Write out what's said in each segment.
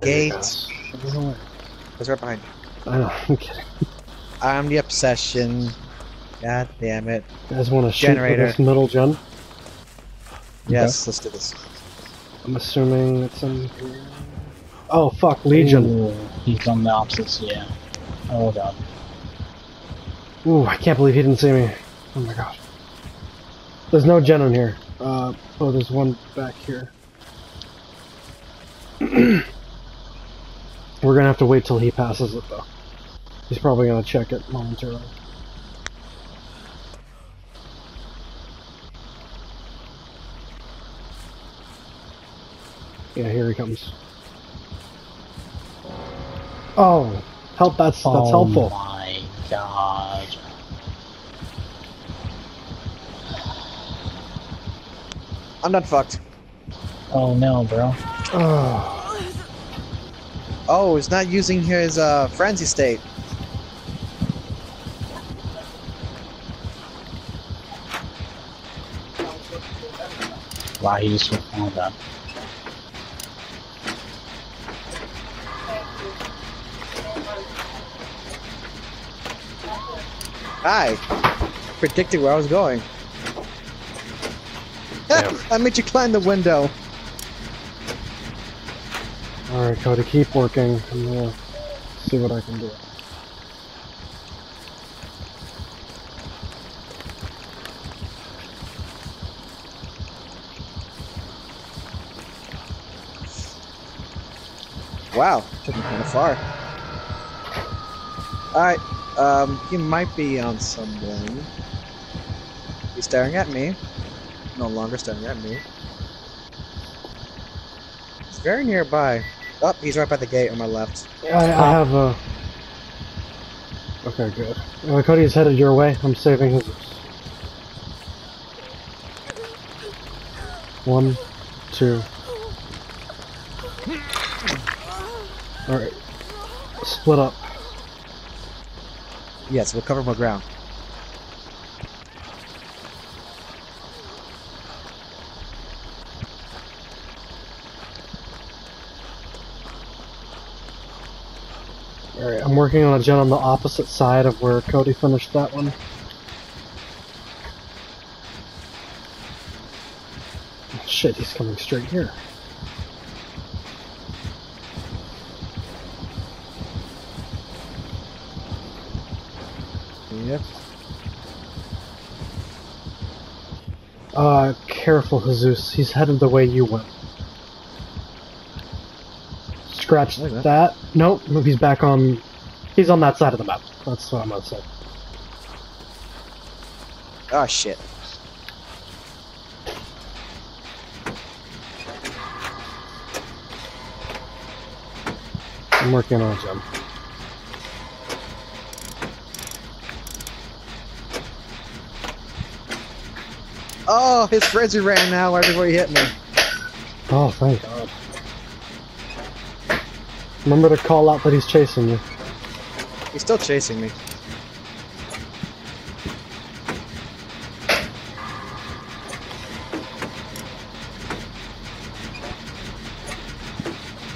Gate. It. It's right behind you. I know, I'm kidding. I'm the obsession. God damn it. You guys want to shoot Generator. with this middle gen? Yes, let's do this. I'm assuming it's in. Oh, fuck, Legion. Ooh, he's on the opposite, yeah. Oh god. Ooh, I can't believe he didn't see me. Oh my god. There's no gen in here. Uh, oh, there's one back here. We're gonna have to wait till he passes it, though. He's probably gonna check it momentarily. Yeah, here he comes. Oh, help! That's that's oh helpful. my god. I'm not fucked. Oh no, bro. Oh, Oh, he's not using his uh, frenzy state. Wow, he just oh god. Hi. Predicted where I was going. I made you climb the window. All right, Cody, keep working. I'm gonna see what I can do. Wow, took me kind of far. Alright, um, he might be on someone. He's staring at me. No longer staring at me. He's very nearby. Oh, he's right by the gate on my left. I, I have a. Okay, good. Uh, Cody is headed your way. I'm saving his. One, two. Alright. Split up. Yes, we'll cover more ground. Alright, I'm working on a gen on the opposite side of where Cody finished that one. Shit, he's coming straight here. Yep. Uh, careful, Jesus. He's headed the way you went. Scratch that. Nope, he's back on. He's on that side of the map. That's what I'm gonna say. Oh shit. I'm working on a gen. Oh, his frenzy ran now right before he hit me. Oh, thank God. Remember to call out that he's chasing you. He's still chasing me.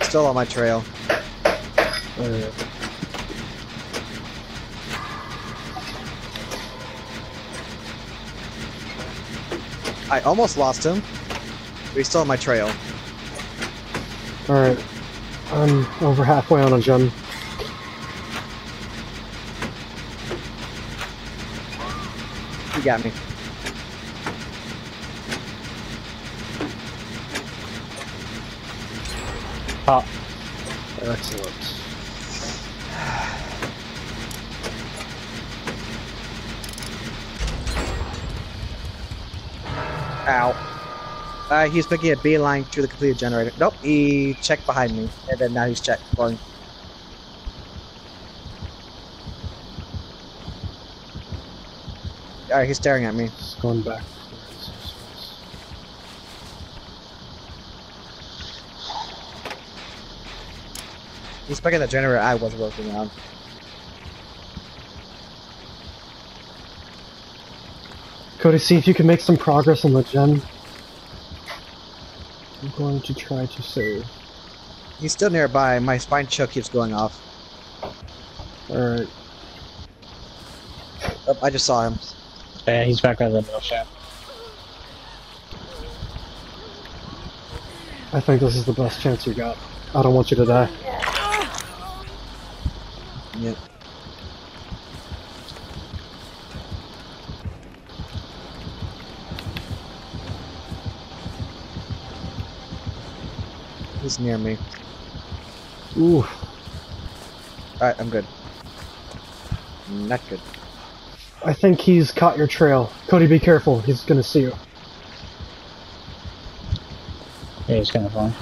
Still on my trail. I almost lost him. But he's still on my trail. Alright. I'm over halfway on a gem. Got me. Pop. Excellent. Ow. Uh, he's making a beeline to the completed generator. Nope, he checked behind me, and then now he's checked going. Alright, he's staring at me. Just going back. He's making the generator I was working on. Cody, see if you can make some progress on the gen. I'm going to try to save. He's still nearby. My Spine Chill keeps going off. Alright. Oh, I just saw him. Yeah, he's back by the middle shaft. I think this is the best chance you got. I don't want you to die. Yep. He's near me. Ooh. Alright, I'm good. Not good. I think he's caught your trail. Cody, be careful. He's gonna see you. Yeah, he's kind of fun.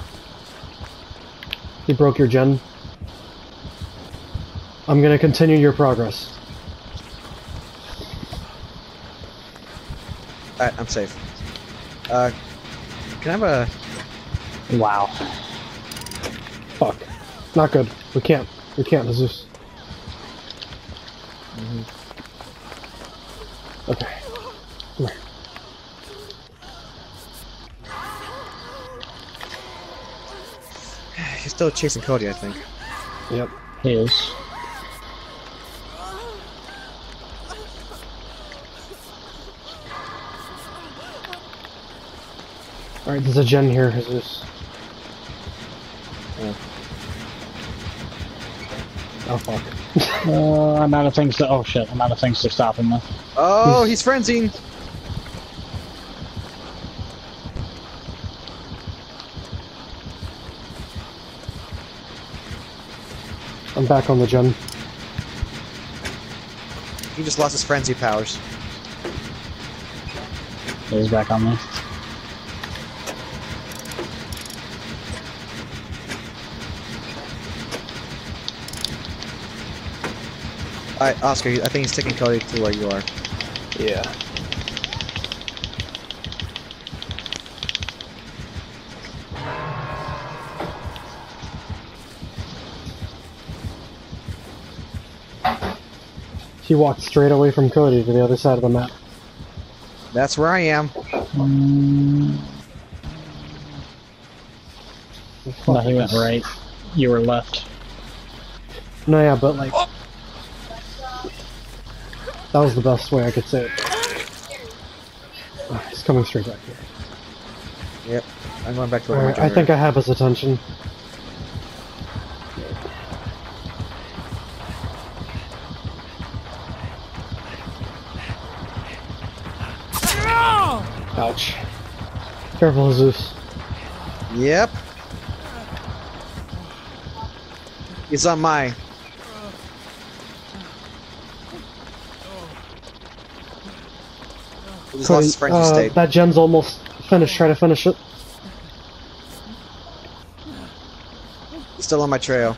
He broke your gen. I'm gonna continue your progress. Alright, I'm safe. Uh, can I have a... Wow. Fuck. Not good. We can't. We can't, Jesus. Okay. Come here. He's still chasing Cody, I think. Yep. He is. Alright, there's a gen here, Jesus. Yeah. Oh fuck. Uh, I'm out of things to. Oh shit! I'm out of things to stop him with. Oh, He's- he's frenzied! I'm back on the gen. He just lost his frenzy powers. He's back on me. Alright, Oscar, I think he's taking Cody to where you are. Yeah. He walked straight away from Cody to the other side of the map. That's where I am. Mm, no, he went right. You were left. No, yeah, but like. That was the best way I could say it. Ah, he's coming straight back here. Yep. I'm going back to where Alright, I think I have his attention. Ouch. Careful, Zeus. Yep. He's on my. Just lost uh, state. that gen's almost finished. Try to finish it. Still on my trail.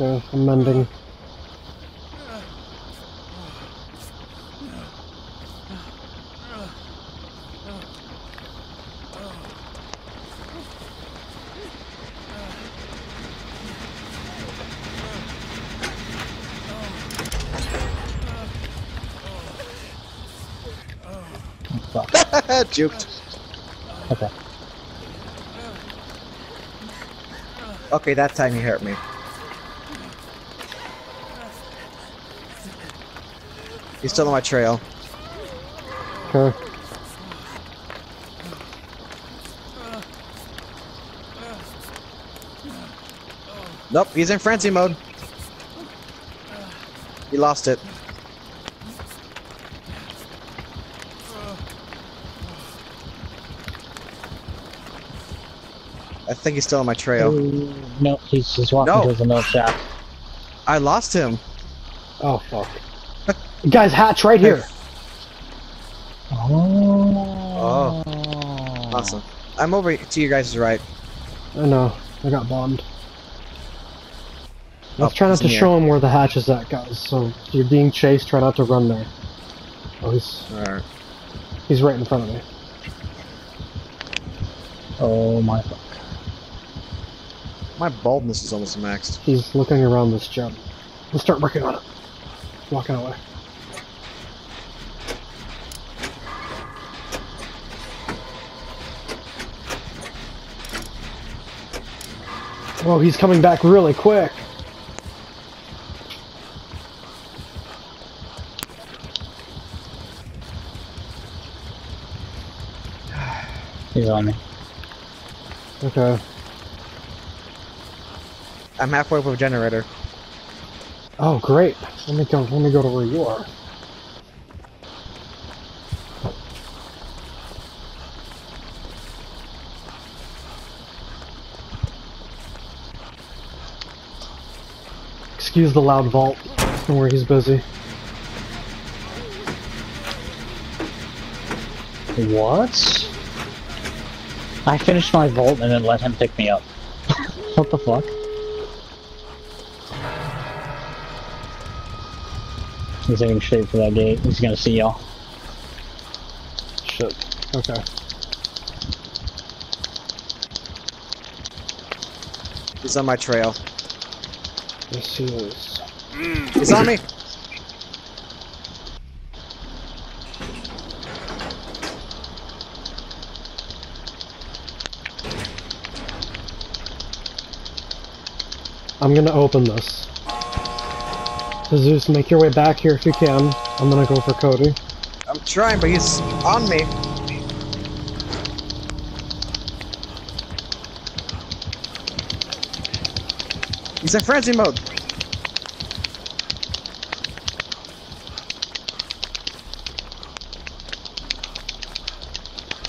Okay, I'm mending. Fuck. Juked. Okay. Okay, that time he hurt me. He's still on my trail. Okay. Nope, he's in frenzy mode. He lost it. I think he's still on my trail. No, he's just walking No. towards the middle shaft. I lost him. Oh fuck. Guys, hatch right here. Oh. oh. Awesome. I'm over to you guys' right. I know. I got bombed. Oh, Let's Oh, try not to near. show him where the hatch is at, guys. So if you're being chased, try not to run there. Oh, he's Alright. he's right in front of me. Oh my fuck. My baldness is almost maxed. He's looking around this gen. Let's start working on it. Walking away. Oh, he's coming back really quick. He's on me. Okay. I'm halfway with a generator. Oh, great. Let me go. Let me go to where you are. Excuse the loud vault. Don't worry, he's busy. What? I finished my vault and then let him pick me up. what the fuck? He's heading straight for that gate. He's gonna see y'all. Shit. Okay. He's on my trail. Yes, he is. Mm. He's on me. I'm gonna open this. Jesus, make your way back here if you can. I'm gonna go for Cody. I'm trying, but he's on me. He's in frenzy mode.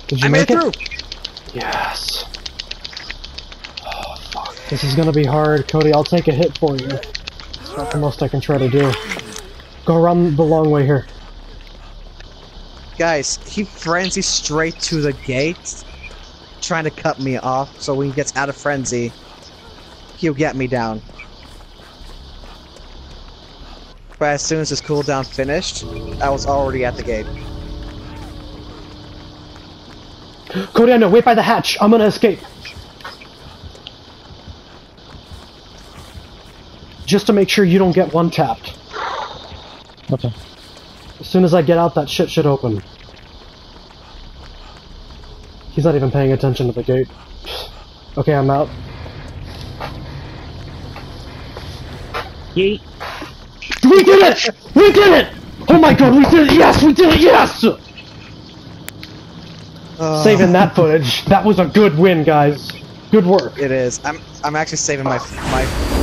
Did you I make it through. Yes. Oh, fuck. This is gonna be hard. Cody, I'll take a hit for you. It's not the most I can try to do. Go around the long way here. Guys, he frenzies straight to the gate, trying to cut me off. So when he gets out of frenzy, he'll get me down. But as soon as his cooldown finished, I was already at the gate. Cody, I know. Wait by the hatch. I'm gonna escape. Just to make sure you don't get one tapped. Okay. As soon as I get out, that shit should open. He's not even paying attention to the gate. Okay, I'm out. Yeet. We did it! We did it! Oh my god, we did it! Yes, we did it! Yes! Uh, Saving that footage. That was a good win, guys. Good work. It is. I'm I'm actually saving my my